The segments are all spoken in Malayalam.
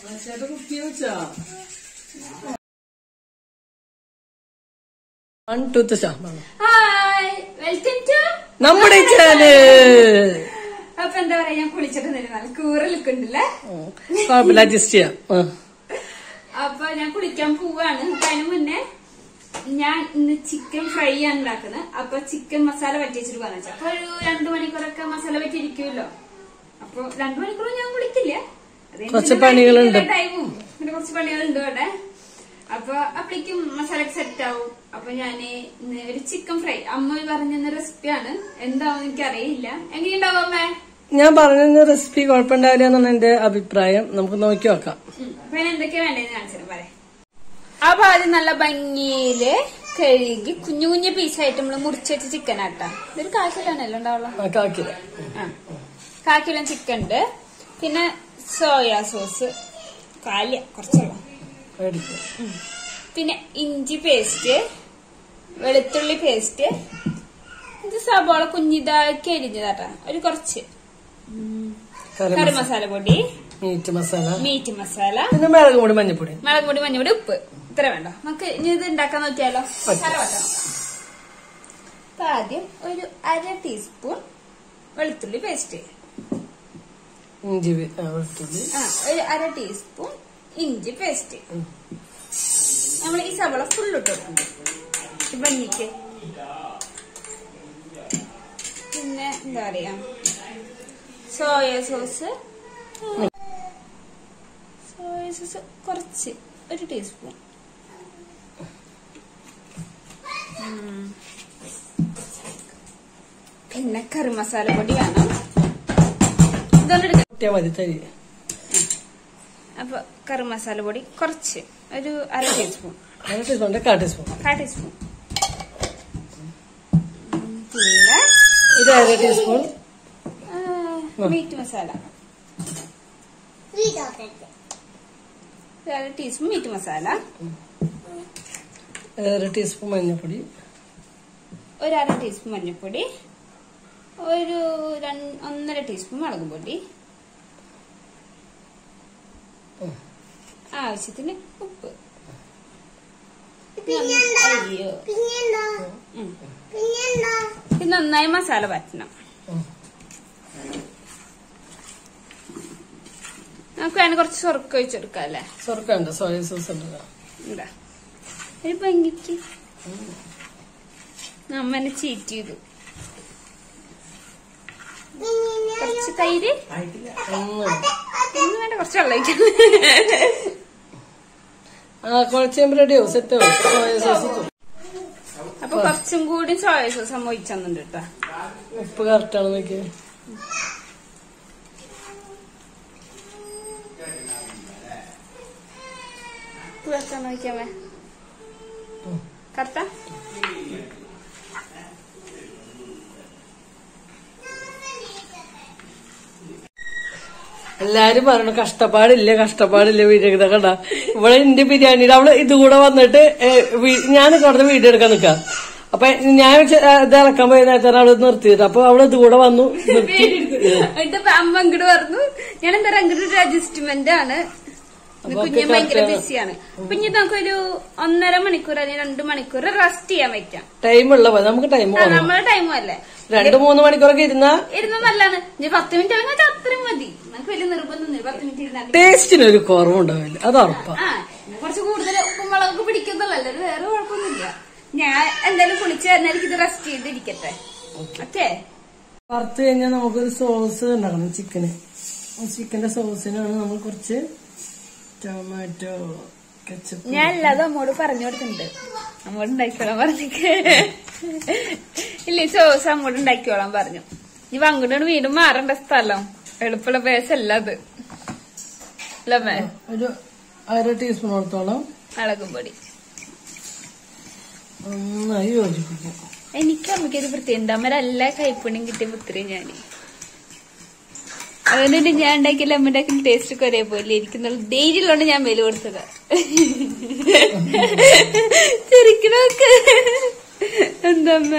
ചേട്ടൻ കുത്തി വെച്ചാ വൺ ടു വെൽക്കം ടു നമ്മുടെ ചാനൽ അപ്പൊ എന്താ പറയാ ഞാൻ കുളിച്ചിട്ട് നല്ല കൂറലൊക്കെ ഉണ്ടല്ലേ? കുഴപ്പമില്ല അഡ്ജസ്റ്റ് ചെയ്യാം. അപ്പൊ ഞാൻ കുളിക്കാൻ പോവാണ്. അതിനു മുന്നേ ഞാൻ ഇന്ന് ചിക്കൻ ഫ്രൈ ആണ് ഉണ്ടാക്കുന്നത്. അപ്പൊ ചിക്കൻ മസാല പറ്റിച്ചിട്ട് പറഞ്ഞു വെച്ചാൽ അപ്പൊ ഒരു രണ്ടു മണിക്കൂറൊക്കെ മസാല പറ്റിയിരിക്കുമല്ലോ അപ്പൊ രണ്ടു മണിക്കൂർ ഞാൻ കുളിക്കില്ല. കുറച്ച് പിന്നെ പണികളുണ്ട്. പിന്നെ കുറച്ച് പണികളുണ്ട് അവിടെ അപ്പൊ അപ്പഴേക്കും മസാല സെറ്റ് ആവും. അപ്പൊ ഞാൻ ഇന്ന് ഒരു ചിക്കൻ ഫ്രൈ അമ്മ പറഞ്ഞ റെസിപ്പിയാണ് എന്താവും എനിക്ക് അറിയില്ല എങ്ങനെയുണ്ടാവും അമ്മേ? ഞാൻ പറഞ്ഞ റെസിപ്പി കുഴപ്പമുണ്ടാവില്ല എന്നാണ് എന്റെ അഭിപ്രായം. നമുക്ക് നോക്കി നോക്കാം. ഞാൻ എന്തൊക്കെയാ വേണ്ടതെന്ന് കാണിച്ചു പറയാം. അപ്പൊ ആദ്യം നല്ല ഭംഗിയിൽ കഴുകി കുഞ്ഞു കുഞ്ഞു പീസായിട്ട് നമ്മൾ മുറിച്ച് വെച്ച ചിക്കൻ ആട്ടാ ഇതൊരു കാക്കിലാണല്ലോ ഉണ്ടാവുള്ളൂ? കാക്കിലും ചിക്കൻ ഉണ്ട്. പിന്നെ സോയാ സോസ് കാലിയ കുറച്ചുള്ള. പിന്നെ ഇഞ്ചി പേസ്റ്റ് വെളുത്തുള്ളി പേസ്റ്റ് ഇത് സബോള കുഞ്ഞിതാക്കി അരിഞ്ഞതാട്ടാ. ഒരു കുറച്ച്. കറി മസാല. പൊടി. മീറ്റ് മസാല. മീറ്റ് മസാല. പിന്നെ മുളക് പൊടി മഞ്ഞപ്പൊടി. മുളക് പൊടി മഞ്ഞപ്പൊടി ഉപ്പ്. ഇത്ര വേണ്ട? നമുക്ക് ഇനി ഇത് ഉണ്ടാക്കാൻ നോക്കിയാലോ? അപ്പൊ ആദ്യം ഒരു അര ടീസ്പൂൺ വെളുത്തുള്ളി പേസ്റ്റ് ഇഞ്ചി അര ടീസ്പൂൺ ഇഞ്ചി പേസ്റ്റ് നമ്മൾ ഈ സവള ഫുൾ ഇട്ട് ബന്നിക്ക് പിന്നെ എന്താ പറയാ? സോയ സോസ് സോയ സോസ് കുറച്ച് ഒരു ടീസ്പൂൺ പിന്നെ കറി മസാല പൊടി വേണം ഇതൊന്നും മതി തരി. അപ്പൊ കറി മസാല പൊടി കുറച്ച് ഒരു അര ടീസ്പൂൺ അര ടീസ്പൂൺ കാ ടീസ്പൂൺ കാ ടീസ്പൂൺ പിന്നെ ഇത് അര ടീസ്പൂൺ മീറ്റ് മസാല അര ടീസ്പൂൺ മീറ്റ് മസാല അര ടീസ്പൂൺ മഞ്ഞപ്പൊടി. ഒരു അര ടീസ്പൂൺ മഞ്ഞൾപ്പൊടി ഒരു ഒന്നര ടീസ്പൂൺ മുളക് പൊടി. ആവശ്യത്തിന് ഉപ്പ്. അയ്യോ. ഇത് നന്നായി മസാല പറ്റണം. നമുക്ക് അതിന് കുറച്ച് സ്വർക്ക ഒഴിച്ചെടുക്കാം അല്ലേ? സ്വർക്കുണ്ട് സോയ സോസ് ഉണ്ട്. ഒരു പങ്കിക്ക് നമ്മനെ ചീറ്റ് ചെയ്തു. കുറച്ച് തൈര്? ഒന്ന് ഒന്നും വേണ്ട കുറച്ച് വെള്ളം ആ കുഴച്ചുമ്പോൾ റെഡിയോ സെറ്റോ സോയ സോസ് അപ്പൊ കുറച്ചും കൂടി സോയ സോസ് അമ്മ ഒഴിച്ചെന്നുണ്ട് കേട്ടാ ഉപ്പ് കറക്റ്റാണ് നോക്കിയേ. ഉപ്പ് കറക്റ്റാണ് നോക്കിയാമേ കറക്റ്റാ എല്ലാരും പറയണു കഷ്ടപ്പാടില്ല കഷ്ടപ്പാടില്ല വീഡിയോ എടുക്കാൻ കണ്ട ഇവിടെ എന്റെ ബിരിയാണിയുടെ അവൾ ഇത് കൂടെ വന്നിട്ട് ഞാൻ കുറച്ച് വീഡിയോ എടുക്കാൻ നിക്കാം. അപ്പൊ ഞാൻ ഇത് ഇറക്കാൻ പോയ നേരത്തെ അവൾ നിർത്തിയിട്ട് അപ്പൊ അവൾ ഇത് കൂടെ വന്നു എന്നിട്ട് അമ്മ അങ്ങോട്ട് പറഞ്ഞു ഞാൻ എന്താ അങ്ങോട്ട് അഡ്ജസ്റ്റ്മെന്റ് ആണ്. കുഞ്ഞ് ഭയങ്കര ബിസിയാണ് അപ്പൊ ഇനി നമുക്കൊരു ഒന്നര മണിക്കൂർ അല്ലെങ്കിൽ രണ്ട് മണിക്കൂർ റെസ്റ്റ് ചെയ്യാൻ പറ്റാം. ടൈം ഉള്ള നമുക്ക് ടൈം നമ്മളെ ടൈമും അല്ലേ? രണ്ടു മൂന്ന് മണിക്കൂറൊക്കെ ഇരുന്നാ ഇരുന്ന നല്ലതാണ്. പത്ത് മിനിറ്റ് ആണെങ്കിൽ അത്രയും മതി. നമുക്ക് വലിയ നിർബന്ധം പത്ത് മിനിറ്റ് ഇരുന്നാൽ ടേസ്റ്റിന് ഒരു കുറവുണ്ടാവില്ല. അത് ഉറപ്പാ. കുറച്ച് കൂടുതൽ ഉപ്പും മുളകൊക്കെ പിടിക്കുന്നല്ലോ അല്ലാതെ വേറെ കുഴപ്പമൊന്നുമില്ല. ഞാൻ എന്തായാലും കുളിച്ച് വരുന്നേരം ഇത് റെസ്റ്റ് ചെയ്തിരിക്കട്ടെ. ഓക്കെ വറുത്ത് കഴിഞ്ഞാൽ നമുക്കൊരു സോസ് ഉണ്ടാക്കണം ചിക്കന് ചിക്കന്റെ സോസിനാണ് നമ്മൾ കുറച്ച് ടൊമാറ്റോ ഞാൻ അല്ലാതെ അമ്മോട് പറഞ്ഞു കൊടുക്കുന്നുണ്ട് അമ്മോട് ഉണ്ടാക്കിക്കോളാൻ പറഞ്ഞിക്ക് ഇല്ല സോസ് അമ്മോട് ഉണ്ടാക്കിക്കോളാൻ പറഞ്ഞു. ഇനി അങ്ങോട്ടാണ് വീണ്ടും മാറേണ്ട സ്ഥലം. എളുപ്പമുള്ള പേസല്ല അത്. അല്ലമ്മേ ഒരു അര ടീസ്പൂൺ എടുത്തോളം മുളകും പൊടി. നന്നായി യോജിപ്പിക്കും. എനിക്ക് അമ്മയ്ക്കൊരു പ്രത്യേകം ഉണ്ട് അമ്മ എല്ലാ കൈപ്പണിയും കിട്ടിയ പുത്രി ഞാൻ അതുകൊണ്ട് ഞാൻ ഉണ്ടാക്കിയാലും അമ്മ ഉണ്ടാക്കുന്ന ടേസ്റ്റ് ഒക്കെ ഒരേപോലെ ഇരിക്കുന്നുള്ളൂ. ധൈര്യമുള്ളതുകൊണ്ട് ഞാൻ വില കൊടുത്തത്. ശരിക്കും എന്താ അമ്മ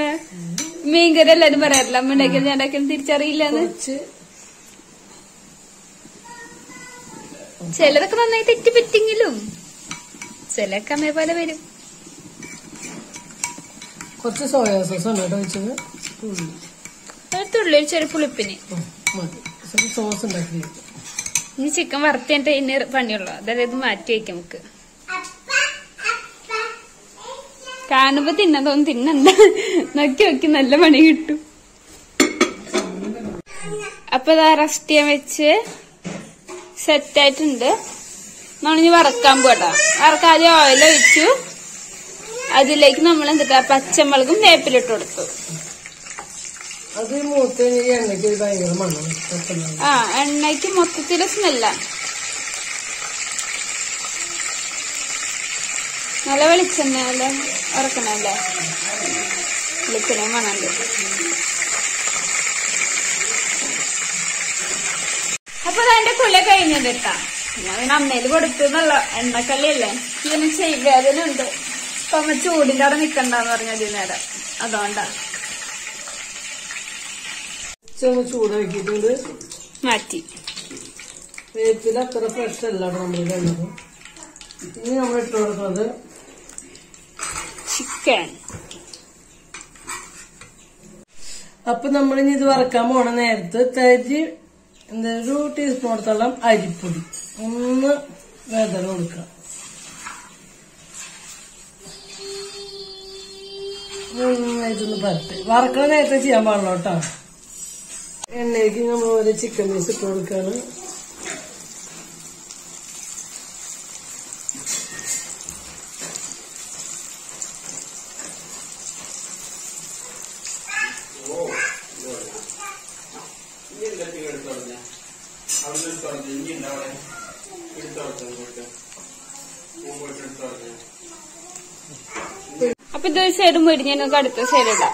മീൻകറി എല്ലാരും പറയാറില്ല? അമ്മ ഉണ്ടാക്കിയാലും ഞാൻ ഉണ്ടാക്കിയാലും തിരിച്ചറിയില്ലെന്ന്? കുറച്ച്. ചിലതൊക്കെ നന്നായി തെറ്റിപ്പറ്റിങ്കിലും ചിലൊക്കെ അമ്മയെ പോലെ വരും. കുറച്ച് സോയാ സോസ് ഉണ്ട് വെച്ചത്? തുള്ളി ചെറിയ പുളിപ്പിന്. മതി. കുറച്ച് സോസ് ഉണ്ടാക്കി. ഇനി ചിക്കൻ വറുത്തിട്ട് ഇനി പണിയുള്ളൂ. അതായത് ഇത് മാറ്റി വയ്ക്കാം നമുക്ക്. കാണുമ്പോ തിന്നതൊന്നും തിന്നണ്ട. നോക്കി നോക്കി നല്ല പണി കിട്ടും. അപ്പൊ ഇതാ റസ്റ്റ് ചെയ്യാൻ വെച്ച് സെറ്റ് ആയിട്ടുണ്ട്. നമ്മളിനി വറക്കാൻ പോട്ടാ. വറക്കാൻ ആദ്യം ഓയിൽ ഒഴിച്ചു. അതിലേക്ക് നമ്മൾ എന്തിട്ടാ പച്ചമുളകും വേപ്പിലിട്ട് കൊടുത്തു. ആ എണ്ണയ്ക്ക് മൊത്തത്തിൽ സ്മെല്ല നല്ല വെളിച്ചെണ്ണ അല്ലേ? ഇറക്കണല്ലേ വെളിച്ചെണ്ണ മണണ്ട്. അപ്പൊ അതെന്റെ കുല കഴിഞ്ഞത് കേട്ടാ ഞാൻ പിന്നെ അമ്മയിൽ കൊടുത്തു എണ്ണക്കല്ലേ ഇതിന് ചെയ്യേദന ഉണ്ട് അപ്പൊ അമ്മ ചൂടിന്റെ അവിടെ നിക്കണ്ടെന്ന് പറഞ്ഞത് നേരം. അതുകൊണ്ടാ. ചെന്ന് ചൂടാക്കിയിട്ടുണ്ട്. മാറ്റി. വേപ്പില അത്ര ഫ്രഷ് അല്ല നമ്മൾ കണ്ടത് ഇനി നമ്മൾ ഇട്ട് കൊടുക്കുന്നത് ചിക്കൻ. അപ്പൊ നമ്മളിനി ഇത് വറക്കാൻ പോണ നേരത്ത് തരി എന്താ ഒരു ടീസ്പൂണത്തോളം അരിപ്പൊടി. ഒന്ന് വേദന കൊടുക്കുക. നന്നായിട്ടൊന്ന് പരത്തി. വറക്കണ നേരത്തെ ചെയ്യാൻ പാടില്ല കേട്ടോ. എണ്ണയ്ക്ക് നമ്മൾ ഒരു ചിക്കൻ പീസ് ഇട്ട് കൊടുക്കാണ്. അപ്പൊ ഇത് സൈഡ് നമുക്ക് അടുത്ത സൈഡ് ഇടാം.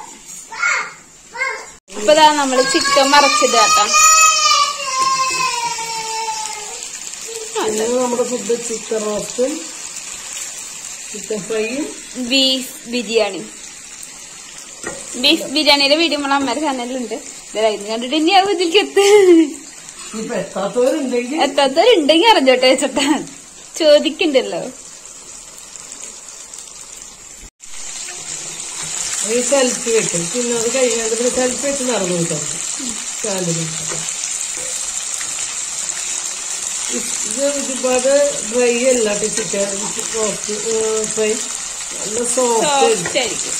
അപ്പൊ ഇതാ നമ്മൾ ചിക്കൻ മറച്ചിടുക കേട്ടോ. നമ്മുടെ ഫുഡ് ചിക്കൻ റോസ്റ്റും ചിക്കൻ ഫ്രൈയും ബീഫ് ബിരിയാണി. ബീഫ് ബിരിയാണിയുടെ വീഡിയോ നമ്മളെ അമ്മയുടെ ചാനലിലുണ്ട് കണ്ടിട്ട് ഇനി അത് ഇതിലേക്ക് എത്ത. ഇപ്പൊ എത്താത്തവരുണ്ടെങ്കിൽ എത്താത്തവരുണ്ടെങ്കിൽ അറിഞ്ഞോട്ടെ വെച്ചിട്ടാ ചോദിക്കണ്ടല്ലോ. ഈ സെൽഫി വെക്കും പിന്നെ അത് കഴിഞ്ഞാൽ പിന്നെ സെൽഫി വെച്ച് നടന്നു കിട്ടും. ഇത് ഒരുപാട് ഡ്രൈ അല്ല ചിക്കൻ ഫ്രൈ നല്ല സോഫ്റ്റ് ആയിരിക്കും.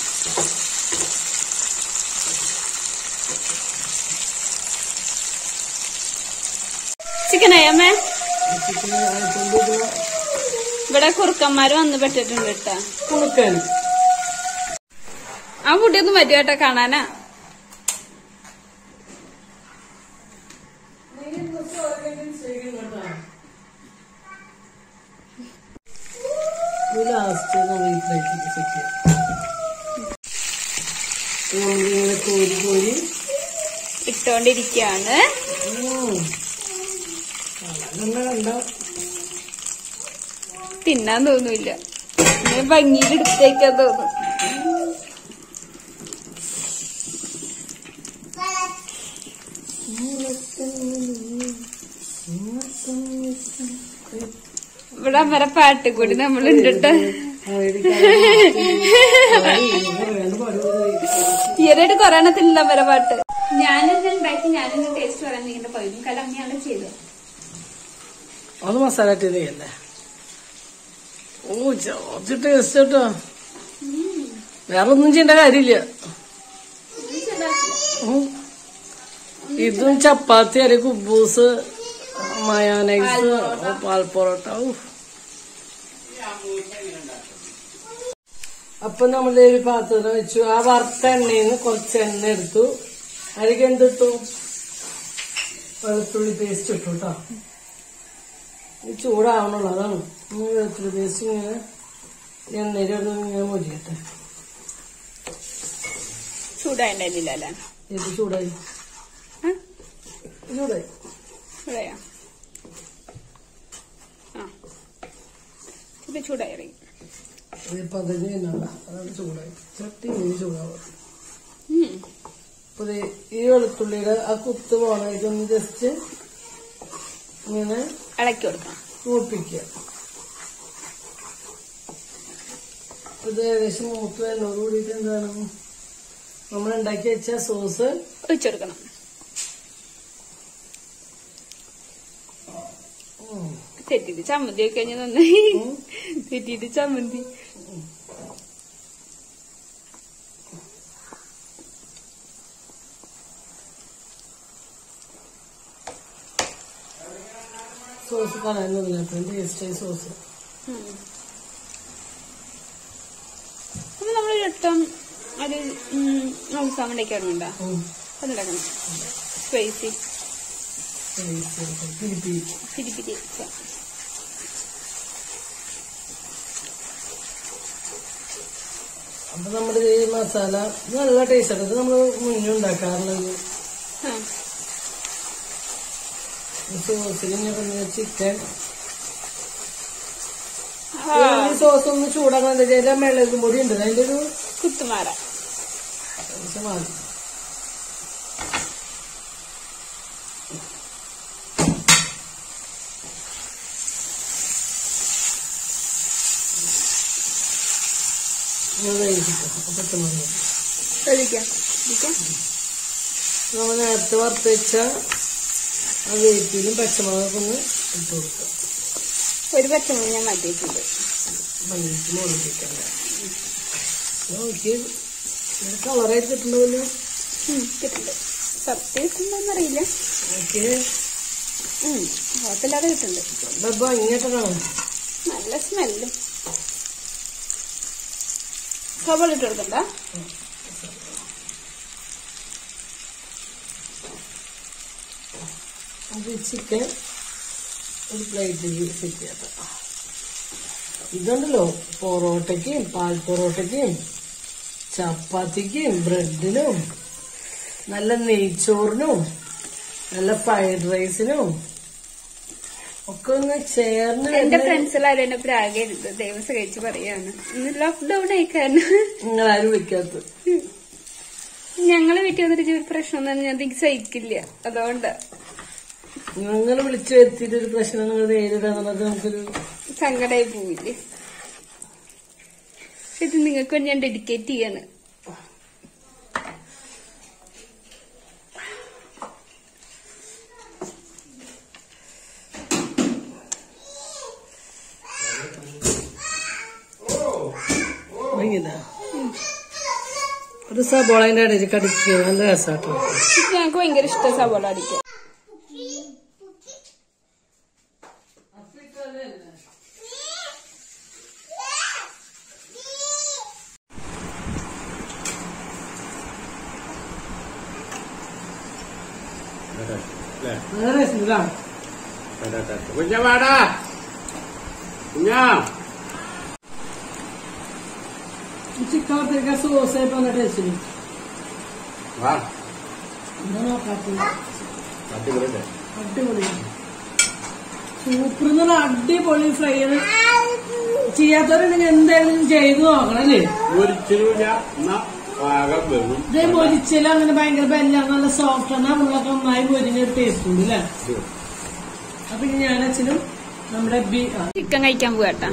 ചിക്കനായി അമ്മേ? ഇവിടെ കുറുക്കന്മാര് വന്ന് പെട്ടിട്ടുണ്ട് കേട്ടാ. കുണുക്കൻ ആ കുട്ടിയൊന്നും പറ്റും കേട്ടോ കാണാനാ. ഇട്ടോണ്ടിരിക്കാണ്. തിന്നാൻ തോന്നൂല്ല ഭംഗിയിൽ എടുത്തേക്കാൻ തോന്നും ഇവിടെ അമ്മരെ പാട്ട് കൂടി നമ്മളുണ്ട് കേട്ടോ ഈയിടെ കൊറേ എണ്ണത്തിലുള്ള അമ്മരെ പാട്ട് ഞാനെന്താ ഉണ്ടാക്കി ഞാനെന്താ ടേസ്റ്റ് പറയാൻ നിങ്ങളുടെ പോയി കാരണം അമ്മയാണ് ചെയ്തത്. അത് മസാല ഇട്ടതല്ലേ ഓ ചോർച്ച് ടേസ്റ്റ് കേട്ടോ. വേറെ ഒന്നും ചെയ്യേണ്ട കാര്യമില്ല. ഇതും ചപ്പാത്തി അല്ലെങ്കിൽ കുബൂസ് മയോനൈസ് പാൽ അപ്പൊ നമ്മൾ ഒരു പാത്രം വെച്ചു. ആ വറുത്ത എണ്ണയിൽ നിന്ന് കുറച്ച് എണ്ണ എടുത്തു. അതിലേക്ക് എന്തിട്ടു വെളുത്തുള്ളി പേസ്റ്റ് ഇട്ടു കേട്ടോ ഇത് ചൂടാവണുള്ളൂ അതാണ്. വെളുത്തുള്ളി പേസ്റ്റ് ഇങ്ങനെ എണ്ണയിൽ ഒന്ന് ഇങ്ങനെ മുരിയട്ടെ ചൂടായിട്ടില്ല അല്ലേ? ഇത് ചൂടായി? ചൂടായി. ചൂടായോ? ആ. ഇത് ചൂടായി ഇത് പതിഞ്ഞ് തന്നെയാണ് അതാണ് ചൂടായി. ചട്ടി ഇങ്ങനെ ചൂടാവും. അപ്പൊ ഈ വെളുത്തുള്ളിയുടെ ആ കുത്ത് പോണ. ഇതൊന്ന് ജസ്റ്റ് ഇങ്ങനെ ഇളക്കി കൊടുക്കണം. മൂപ്പിക്കുക. ഇത് ഏകദേശം മൂത്ത് എന്നോട് കൂടിയിട്ട് എന്താണ്? നമ്മൾ ഉണ്ടാക്കി വെച്ച സോസ് ഒഴിച്ചെടുക്കണം തെറ്റിട്ട് ചമ്മന്തി ഒക്കെ കഴിഞ്ഞാൽ നന്നായി. തെറ്റിട്ട് ചമ്മന്തി. സോസ് കളയുന്നതിനകത്ത് ടേസ്റ്റായി സോസ് അപ്പൊ നമ്മൾ ഇട്ടം ഒരു ഉണ്ടോ. അതുണ്ടാക്കണം സ്പൈസി പിരി പിരി അപ്പൊ നമ്മുടെ ഈ മസാല നല്ല ടേസ്റ്റ് ആണ്. ഇത് നമ്മൾ മുന്നേ ഉണ്ടാക്കാറുള്ളത് സോസിൽ ചിക്കൻ. ആ, ഈ സോസ് ഒന്ന് ചൂടാക്കണം. എന്താ മെളകും പൊടി ഉണ്ട് അതിന്റെ ഒരു കഴിക്കാം. നമ്മൾ നേരത്തെ വറുത്ത് വെച്ച ആ വേപ്പിലും പച്ചമുളകൊക്കെ ഒന്ന് ഇട്ട് കൊടുക്കുക. ഒരു പച്ചമുളക് ഞാൻ മാറ്റിയിട്ടുണ്ട്. മുളകിക്കണ്ട നോക്കി കളറായിട്ട് കിട്ടുന്നുണ്ട് സത്യം കിട്ടുന്നറിയില്ല കുഴപ്പമില്ലാതെ കിട്ടുന്നുണ്ട് ഡബ്ബ ഇങ്ങോട്ട് കാണാം. നല്ല സ്മെല്ല് കവളിട്ട് കൊടുക്കണ്ട. അത് ചിക്കൻ ഒരു പ്ലേറ്റിൽ സെറ്റ് ചെയ്യാം ഇതുണ്ടല്ലോ പൊറോട്ടയ്ക്കും പാൽ പൊറോട്ടയ്ക്കും ചപ്പാത്തിക്കും ബ്രെഡിനും നല്ല നെയ്ച്ചോറിനും നല്ല ഫ്രൈഡ് റൈസിനും ഒക്കെ ഒന്ന് ചേർന്ന് എന്റെ ഫ്രണ്ട്സിലാരും എന്നെ പ്രാഗരുത് ദേവസ്വം കഴിച്ച് പറയാണ്. ഇന്ന് ലോക്ക്ഡൌൺ ആയിക്കാരണം കാരണം. നിങ്ങളാരും വിളിക്കാത്ത ഞങ്ങൾ വീട്ടിൽ വന്നിട്ട് ഒരു പ്രശ്നം ഞാൻ സഹിക്കില്ല. അതുകൊണ്ട് നിങ്ങൾ വിളിച്ചു വരുത്തിയിട്ട് ഒരു പ്രശ്നം നിങ്ങൾ നേരിടാന്നുള്ളത് നമുക്കൊരു സങ്കടമായി പോവില്ലേ? ഇത് നിങ്ങൾക്ക് ഞാൻ ഡെഡിക്കേറ്റ് ചെയ്യാണ്. ഒരു സബോളതിന്റെ ഇടയിൽ കടിക്കുക നല്ല രസാട്ടോ ഞങ്ങൾക്ക് ഭയങ്കര ഇഷ്ടം സബോള അടിക്കാൻ. നല്ല രസമില്ല കുഞ്ഞ വാടാ. കുഞ്ഞാ. ചിക്കൻ വറുത്തേക്ക സോസ് ആയിട്ട് നല്ല ടേസ്റ്റ് വാ. എന്താ നോക്കാത്ത അടിപൊളിയല്ലേ? അടിപൊളി. സൂപ്പർ എന്നുള്ള അടിപൊളി ഫ്രൈ ചെയ്യാത്തവരുണ്ടെങ്കിൽ എന്തായാലും ചെയ്ത് നോക്കണം അല്ലേ? ഒരിച്ചിരില്ല എന്നാ പാകം വെറും ഇതേ മൊരിച്ചൽ അങ്ങനെ ഭയങ്കര ബെല്ല നല്ല സോഫ്റ്റ് ആണ്. നമ്മളൊക്കെ നന്നായി മൊരിഞ്ഞ ഒരു ടേസ്റ്റ് ഉണ്ട് അല്ലേ അപ്പൊ ഇനി ഞാൻ അച്ഛനും നമ്മുടെ ബി ചിക്കൻ കഴിക്കാൻ പോകട്ടാ.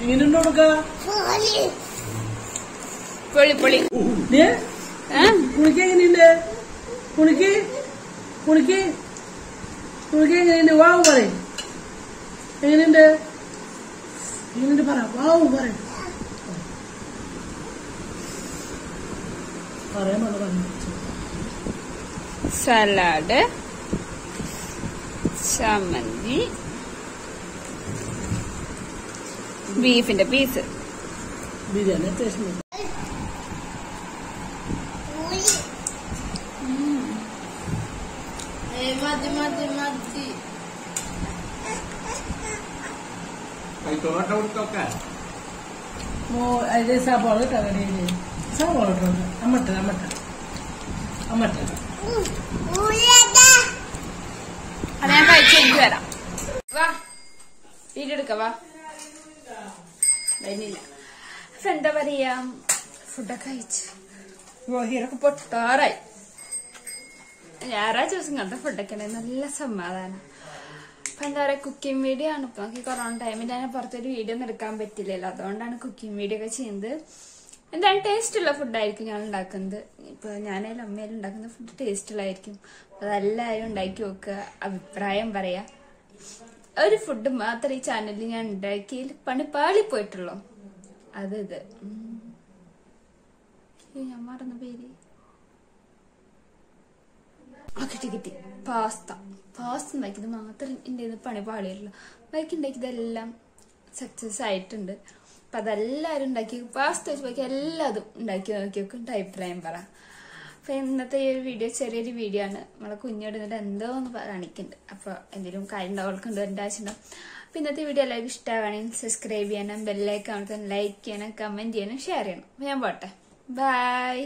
എങ്ങനെയുണ്ട് കൊടുക്ക? പൊളി പൊളി? കുളിക്ക് എങ്ങനെയുണ്ട്? കുളിക്ക് കുളിക്ക് കുളിക്ക് എങ്ങനെയുണ്ട്? വാവ് പറയും. എങ്ങനെയുണ്ട്? എങ്ങനെയുണ്ട് പറ. വാവ് പറയും. സലാഡ് ചമ്മന്തി ബീഫിന്റെ പീസ്. ബിരിയാണി അത്യാവശ്യം. കൈത്തോട്ട മതി മോ അതിൽ സബോള ഇട്ടാ കടയിൽ സബോള ഇട്ടോ അമ്മട്ട അമ്മട്ട അമ്മട്ട അത് ഞാൻ കഴിച്ച് എനിക്ക് വരാം വാ വീഡിയോ എടുക്ക വാ. വരുന്നില്ല. എന്താ പറയാ? ഫുഡൊക്കെ കഴിച്ചു. വഹിറൊക്കെ പൊട്ടാറായി. ഞായറാഴ്ച ദിവസം കണ്ട ഫുഡൊക്കെ നല്ല സമാധാനം. അപ്പൊ എന്താ പറയാ കുക്കിംഗ് വീഡിയോ ആണ്. ഇപ്പൊ നമുക്ക് കൊറോണ ടൈമിൽ ഞാൻ പുറത്തൊരു വീഡിയോ ഒന്നും എടുക്കാൻ പറ്റില്ലല്ലോ. അതുകൊണ്ടാണ് കുക്കിംഗ് വീഡിയോ ഒക്കെ ചെയ്യുന്നത്. എന്തായാലും ടേസ്റ്റ് ഉള്ള ഫുഡായിരിക്കും ഞാൻ ഉണ്ടാക്കുന്നത്? ഇപ്പൊ ഞാനായാലും അമ്മയായാലും ഉണ്ടാക്കുന്ന ഫുഡ് ടേസ്റ്റ് ഉള്ളതായിരിക്കും. അതെല്ലാവരും ഉണ്ടാക്കി നോക്കുക. അഭിപ്രായം പറയാ. ഒരു ഫുഡ് മാത്രം ഈ ചാനലിൽ ഞാൻ ഉണ്ടാക്കി പണി പാളി പോയിട്ടുള്ളൂ. അത് ഇത്. ഞാൻ മറന്ന പേര്. കിട്ടി കിട്ടി. പാസ്ത. പാസ്ത ഉണ്ടാക്കിയത് മാത്രം എന്റെ പണി പാളിയുള്ളൂ. ബാക്കി ഉണ്ടാക്കിയതെല്ലാം സക്സസ് ആയിട്ടുണ്ട്. അപ്പൊ അതെല്ലാവരും ഉണ്ടാക്കി. പാസ്ത വെച്ച് ബാക്കി എല്ലാതും ഉണ്ടാക്കി നോക്കിയൊക്കെ നോക്കും. അഭിപ്രായം പറ. അപ്പൊ ഇന്നത്തെ ഈ ഒരു വീഡിയോ ചെറിയൊരു വീഡിയോ ആണ്. നമ്മളെ കുഞ്ഞോട് എന്തോ ഒന്ന് കാണിക്കുന്നുണ്ട് അപ്പൊ എന്തെങ്കിലും കാര്യം ഉണ്ടാവുകൾക്കുണ്ട് എന്റെ ആവശ്യമുണ്ടാവും അപ്പൊ ഇന്നത്തെ വീഡിയോ എല്ലാവർക്കും ഇഷ്ടമാണെങ്കിൽ സബ്സ്ക്രൈബ് ചെയ്യാനും ബെല്ലൈക്കൺ ലൈക്ക് ചെയ്യണം കമന്റ് ചെയ്യണം ഷെയർ ചെയ്യണം. അപ്പൊ ഞാൻ പോട്ടെ. ബൈ